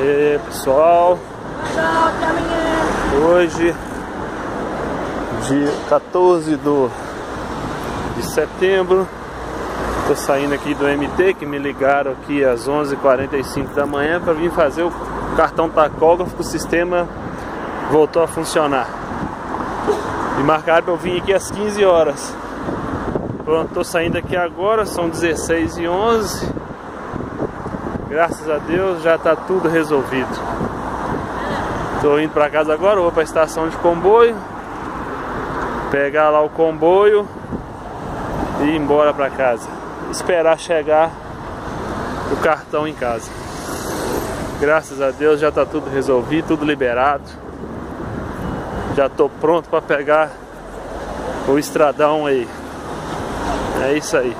aí pessoal. Tchau, até amanhã. Hoje Dia 14 do, de setembro Tô saindo aqui do MT que me ligaram aqui às 11h45 da manhã para vir fazer o cartão tacógrafo o sistema voltou a funcionar. E marcaram para eu vir aqui às 15 horas. Pronto, tô saindo aqui agora, são 16 e 11 Graças a Deus já está tudo resolvido. Estou indo para casa agora, vou para a estação de comboio, pegar lá o comboio e ir embora para casa. Esperar chegar o cartão em casa. Graças a Deus já está tudo resolvido, tudo liberado. Já estou pronto para pegar o estradão aí. É isso aí.